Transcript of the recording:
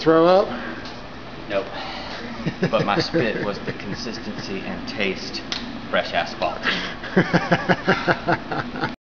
Throw up? Nope. but my spit was the consistency and taste fresh asphalt.